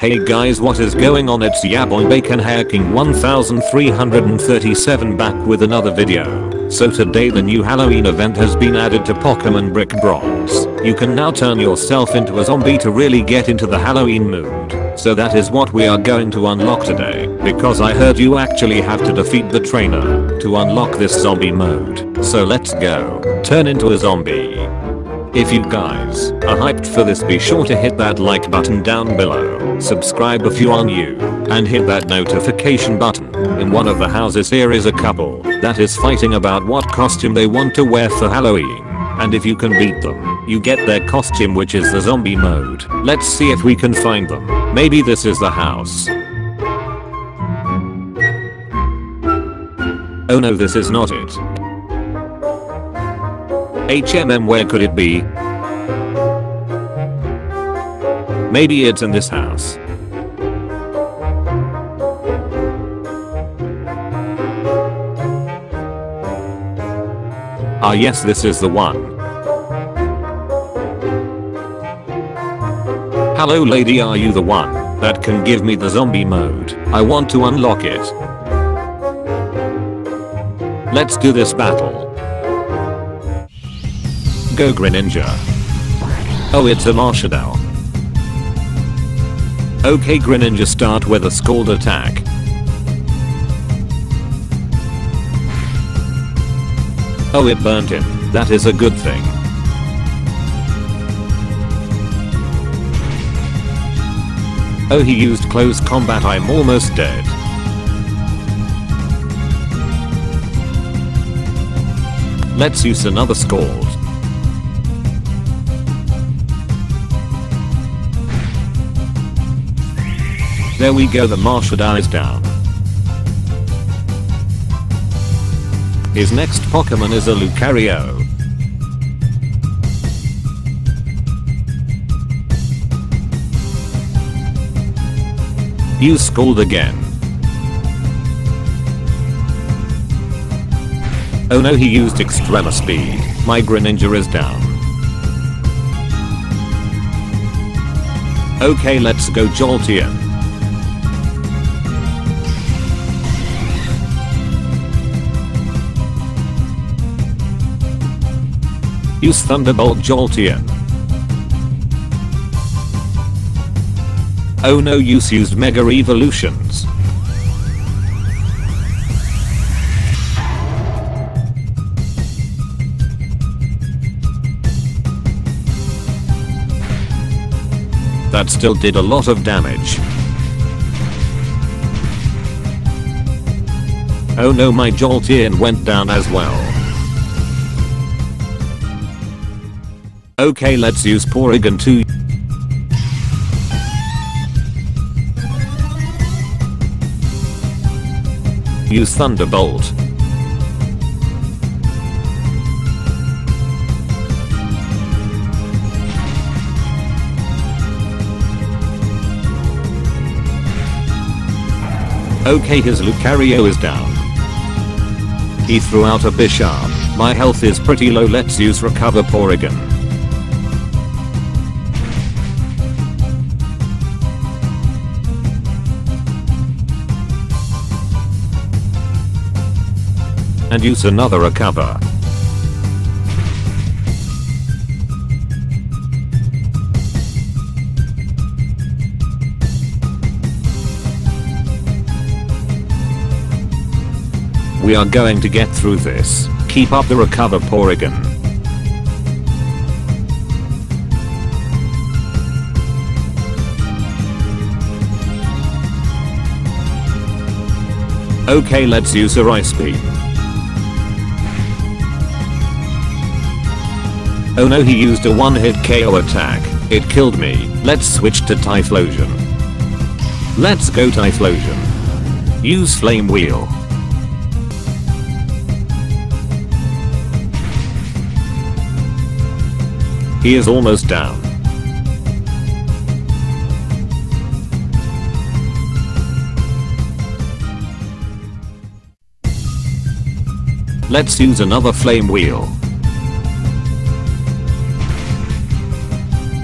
Hey guys what is going on it's Yaboy Bacon Hacking 1337 back with another video. So today the new Halloween event has been added to Pokemon Brick Bronze. You can now turn yourself into a zombie to really get into the Halloween mood. So that is what we are going to unlock today. Because I heard you actually have to defeat the trainer to unlock this zombie mode. So let's go. Turn into a zombie. If you guys are hyped for this be sure to hit that like button down below, subscribe if you are new, and hit that notification button. In one of the houses here is a couple that is fighting about what costume they want to wear for Halloween. And if you can beat them, you get their costume which is the zombie mode. Let's see if we can find them. Maybe this is the house. Oh no this is not it. HMM where could it be? Maybe it's in this house. Ah yes this is the one. Hello lady are you the one that can give me the zombie mode? I want to unlock it. Let's do this battle. Go Greninja. Oh it's a Marshadow. Okay Greninja start with a Scald attack. Oh it burnt him, that is a good thing. Oh he used close combat I'm almost dead. Let's use another Scald. There we go the Marshadow is down. His next Pokemon is a Lucario. You Scald again. Oh no he used Extreme Speed. My Greninja is down. Okay let's go Jolteon. Use Thunderbolt Jolteon. Oh no use used Mega Evolutions. That still did a lot of damage. Oh no my Jolteon went down as well. Okay let's use Porygon 2. Use Thunderbolt. Okay his Lucario is down. He threw out a Bisharp. My health is pretty low let's use Recover Porygon. And use another recover. We are going to get through this. Keep up the recover Porygon. Okay let's use a Ice Beam. Oh no he used a one hit KO attack. It killed me. Let's switch to Typhlosion. Let's go Typhlosion. Use Flame Wheel. He is almost down. Let's use another Flame Wheel.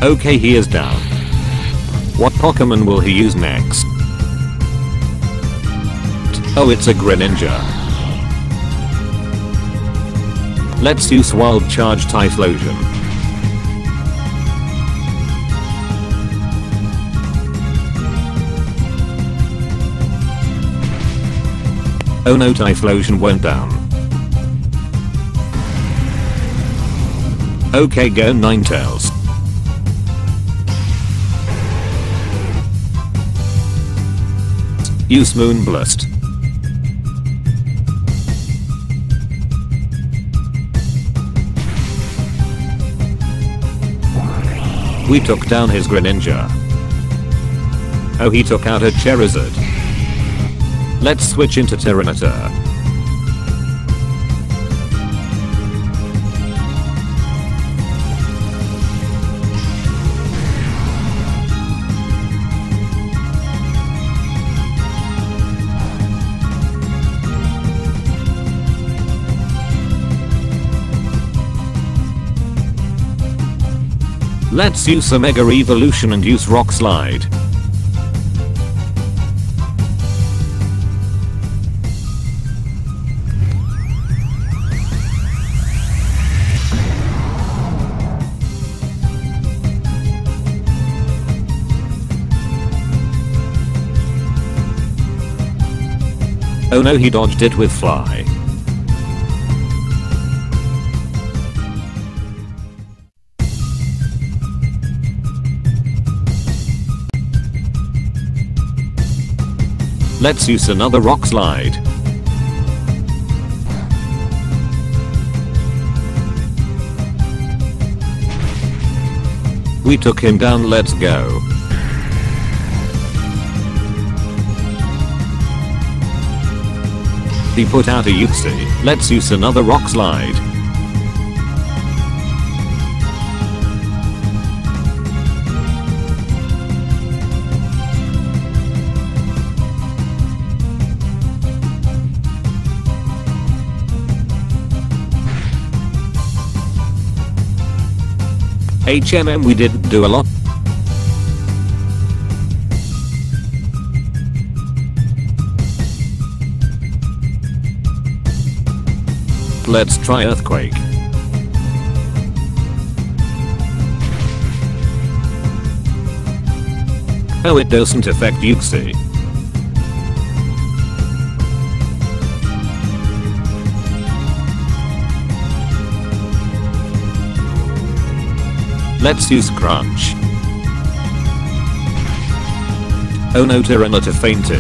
Okay he is down. What Pokemon will he use next? Oh it's a Greninja. Let's use Wild Charge Typhlosion. Oh no Typhlosion went down. Okay go Ninetales. Use Moonblast. We took down his Greninja. Oh he took out a Charizard. Let's switch into Tyranitar. Let's use a Mega Evolution and use Rock Slide. Oh no he dodged it with fly. Let's use another rock slide. We took him down let's go. He put out a Uxie. Let's use another rock slide. HMM we didn't do a lot. Let's try Earthquake. Oh it doesn't affect Uxie. Let's use Crunch. Oh no Tyranitar fainted.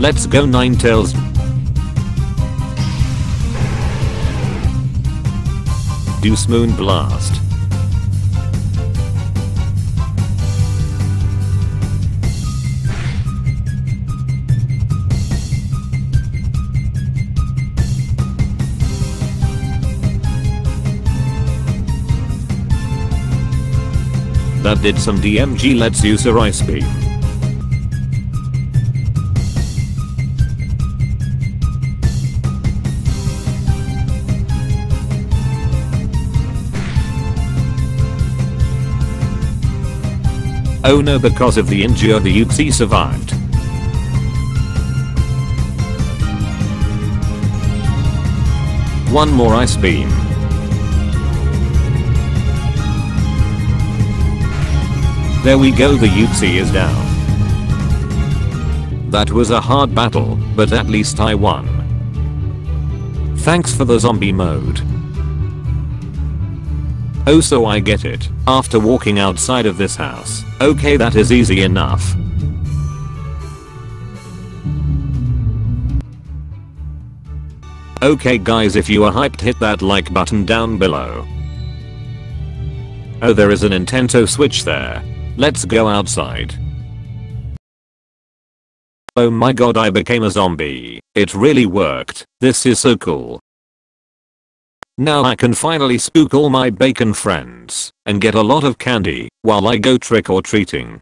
Let's go Ninetales. Deuce Moon Blast. That did some DMG let's use a Ice Beam. Oh no because of the injury the Uxie survived. One more ice beam. There we go the Uxie is down. That was a hard battle, but at least I won. Thanks for the zombie mode. Oh so I get it, after walking outside of this house. Okay that is easy enough. Okay guys if you are hyped hit that like button down below. Oh there is a Nintendo Switch there. Let's go outside. Oh my god I became a zombie. It really worked. This is so cool. Now I can finally spook all my bacon friends and get a lot of candy while I go trick or treating.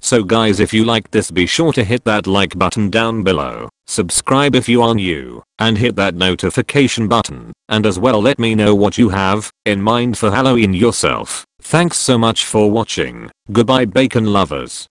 So guys if you liked this be sure to hit that like button down below. Subscribe if you are new, and hit that notification button, and as well let me know what you have in mind for Halloween yourself. Thanks so much for watching. Goodbye bacon lovers.